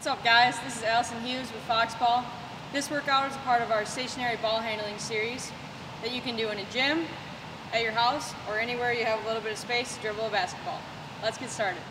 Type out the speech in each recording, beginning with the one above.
What's up guys? This is Alison Hughes with Foxball. This workout is a part of our stationary ball handling series that you can do in a gym, at your house, or anywhere you have a little bit of space to dribble a basketball. Let's get started.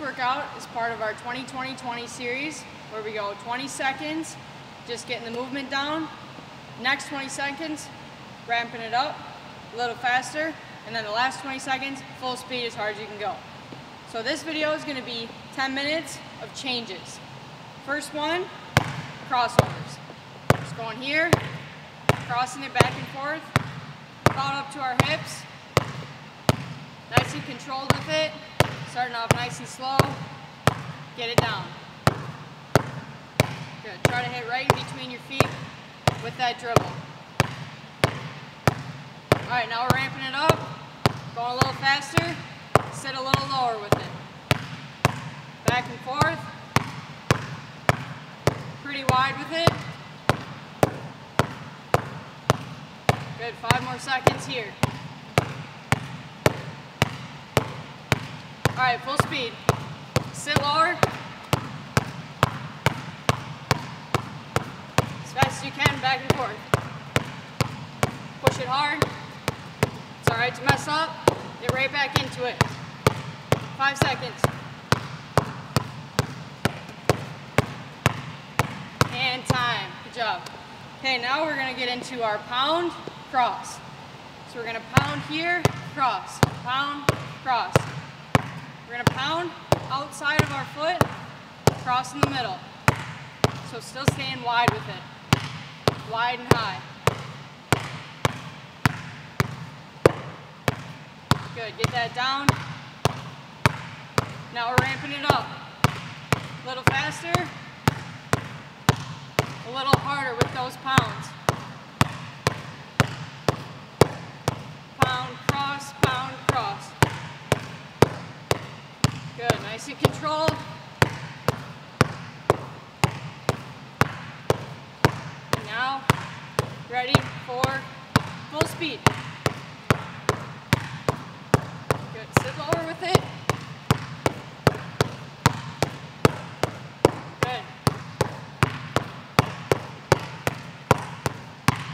Workout is part of our 20-20-20 series where we go 20 seconds, just getting the movement down. Next 20 seconds, ramping it up a little faster. And then the last 20 seconds, full speed as hard as you can go. So this video is gonna be 10 minutes of changes. First one, crossovers. Just going here, crossing it back and forth, about up to our hips. Nice and controlled with it. Starting off nice and slow. Get it down. Good. Try to hit right in between your feet with that dribble. All right, now we're ramping it up. Going a little faster. Sit a little lower with it. Back and forth. Pretty wide with it. Good. Five more seconds here. All right, full speed. Sit lower. As fast as you can, back and forth. Push it hard. It's all right to mess up. Get right back into it. Five seconds. And time. Good job. Okay, now we're gonna get into our pound, cross. So we're gonna pound here, cross, pound, cross. We're gonna pound outside of our foot, cross in the middle. So still staying wide with it. Wide and high. Good, get that down. Now we're ramping it up. A little faster, a little harder with those pounds. Pound, cross, pound, cross. Good, nice and controlled. And now, ready for full speed. Good, sit lower with it. Good.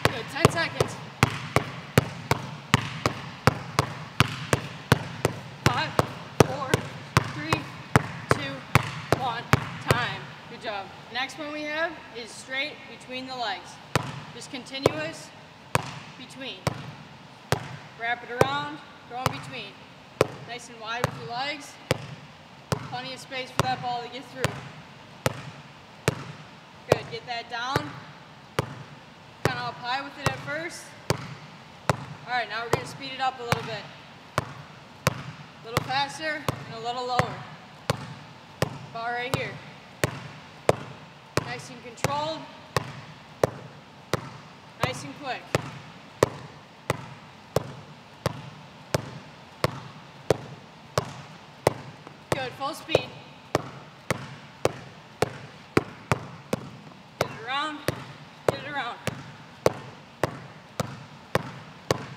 Good, 10 seconds. Five, four, three, two, one, time. Good job. Next one we have is straight between the legs. Just continuous between. Wrap it around, go in between. Nice and wide with your legs. Plenty of space for that ball to get through. Good, get that down. Kind of up high with it at first. All right, now we're gonna speed it up a little bit. A little faster and a little lower. About right here. Nice and controlled. Nice and quick. Good, full speed. Get it around, get it around.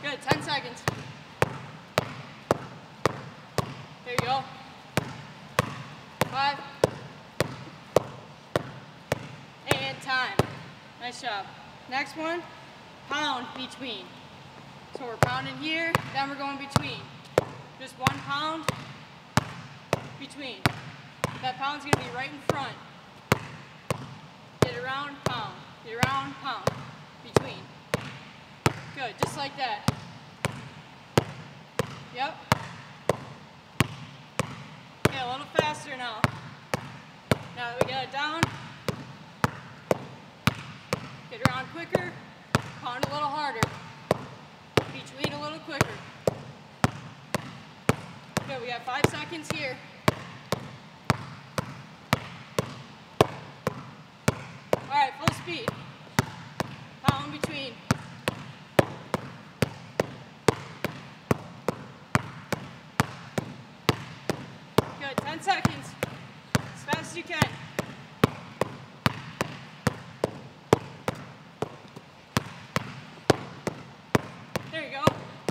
Good, 10 seconds. There you go. Five. And time. Nice job. Next one, pound between. So we're pounding here, then we're going between. Just one pound between. That pound's gonna be right in front. Get around, pound. Get around, pound. Between. Good, just like that. Yep. Okay, a little faster now. Now that we got it down, get around quicker, pound a little harder. Between a little quicker. Good, we have five seconds here. All right, full speed. Pound between. Good, 10 seconds. As fast as you can. There you go.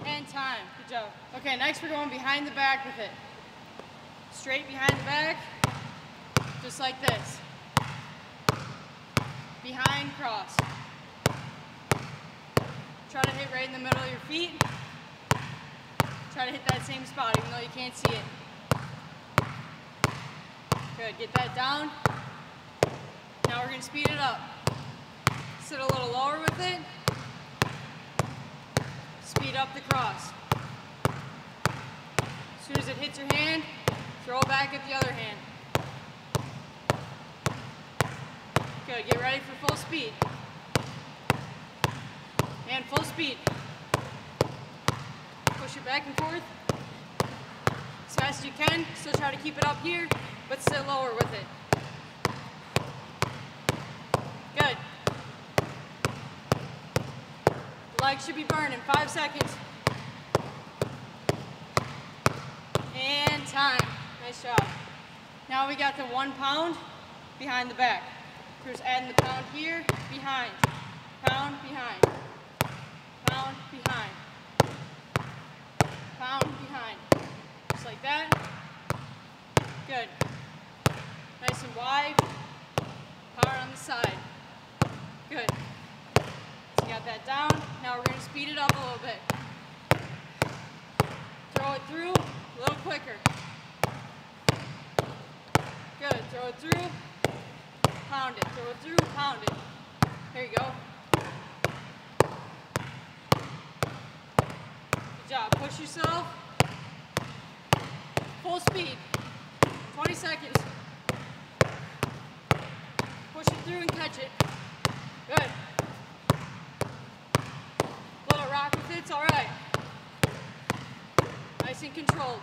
And time. Good job. Okay, next we're going behind the back with it. Straight behind the back, just like this. Behind cross. Try to hit right in the middle of your feet. Try to hit that same spot even though you can't see it. Good, get that down. Now we're gonna speed it up. Sit a little lower with it. Speed up the cross. As soon as it hits your hand, throw it back at the other hand. Good, get ready for full speed. And full speed. Push it back and forth. As fast as you can. Still try to keep it up here, but sit lower with it. Good. Legs should be burning. Five seconds. And time. Nice job. Now we got the one pound behind the back. Here's adding the pound here, behind. Pound, behind. Pound, behind. Pound, behind. Just like that. Good. Nice and wide. Power on the side. Good. So you got that down. Now we're going to speed it up a little bit. Throw it through a little quicker. Good. Throw it through. Pound it. Throw it through. Pound it. There you go. Good job. Push yourself. Full speed. 20 seconds. Push it through and catch it. Good. Little rock with it, it's all right. Nice and controlled.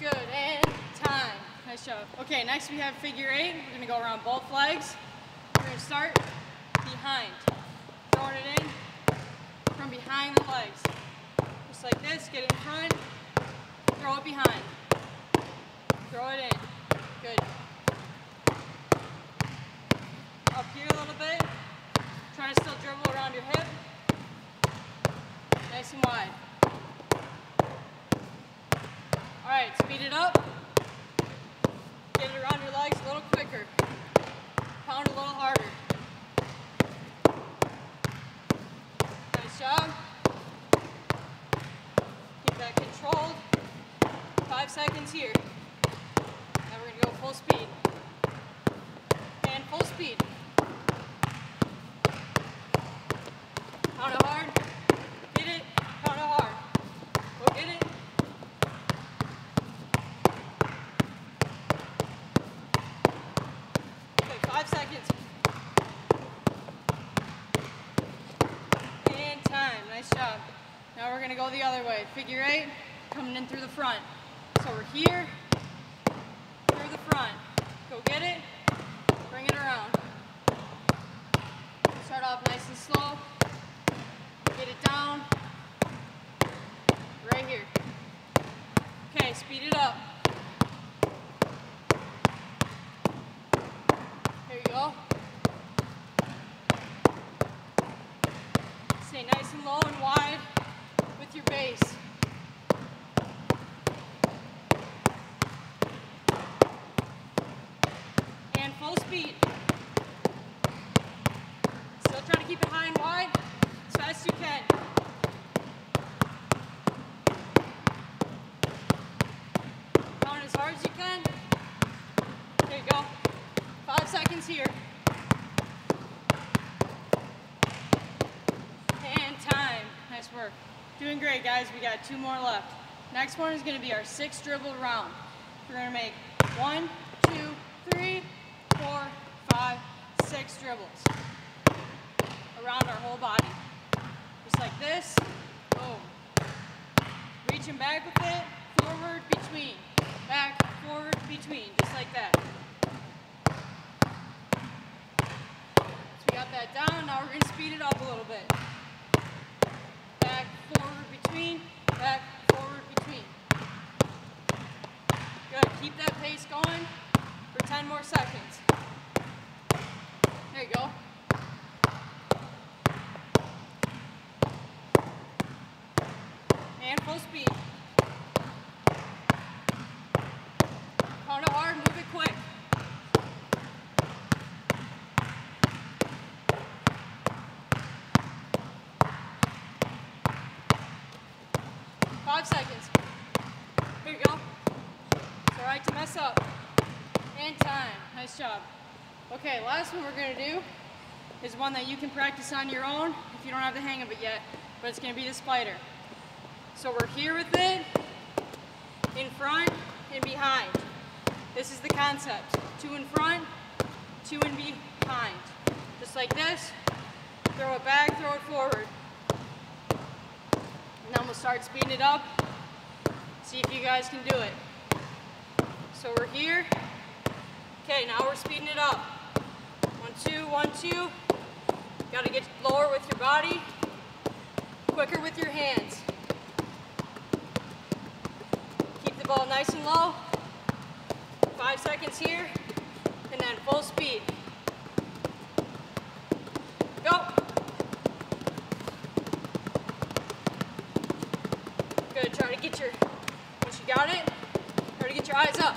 Good, and time. Nice job. Okay, next we have figure eight. We're gonna go around both legs. We're gonna start behind. Throwing it in from behind the legs. Just like this, get in front, throw it behind. Throw it in. Good. Up here a little bit. Trying to still dribble around your hip. Nice and wide. All right, speed it up. Get it around your legs a little quicker. Pound a little harder. Nice job. Keep that controlled. Five seconds here. Now we're gonna go full speed. And full speed. Pound it hard. Get it. Pound it hard. Go get it. Okay, five seconds. And time. Nice job. Now we're gonna go the other way. Figure eight, coming in through the front. So we're here, through the front. Go get it, bring it around. Start off nice and slow. Get it down. Right here. Okay, speed it up. There you go. Stay nice and low and wide with. And full speed. Still try to keep it high and wide as fast as you can. Pound as hard as you can. There you go. Five seconds here. And time. Nice work. Doing great, guys. We got two more left. Next one is going to be our six dribble round. We're going to make one, two, three, four, five, six dribbles around our whole body. Just like this. Boom. Reaching back with it. Forward, between. Back, forward, between. Just like that. So we got that down. Now we're going to speed it up a little bit between, back, forward, between. Good, keep that pace going for 10 more seconds. Five seconds. Here you go. It's all right to mess up. And time. Nice job. Okay, last one we're gonna do is one that you can practice on your own if you don't have the hang of it yet, but it's gonna be the spider. So we're here with it, in front and behind. This is the concept. Two in front, two in behind. Just like this, throw it back, throw it forward. And then we'll start speeding it up. See if you guys can do it. So we're here. Okay, now we're speeding it up. One, two, one, two. Gotta get lower with your body, quicker with your hands. Keep the ball nice and low. Five seconds here, and then full speed. Go. Good, try to get your, once you got it, try to get your eyes up.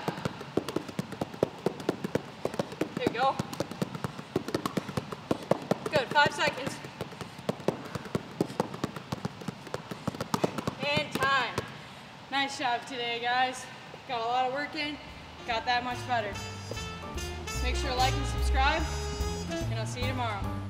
There you go. Good, five seconds. And time. Nice job today, guys. Got a lot of work in, got that much better. Make sure to like and subscribe, and I'll see you tomorrow.